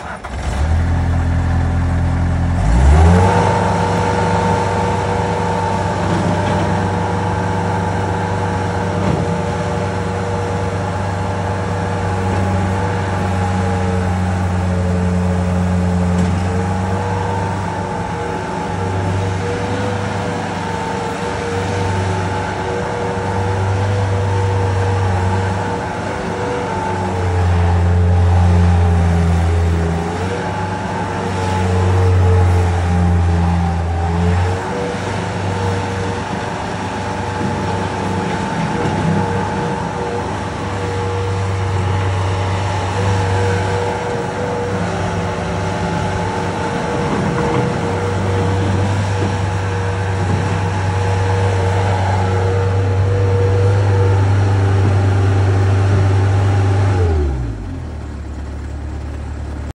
time.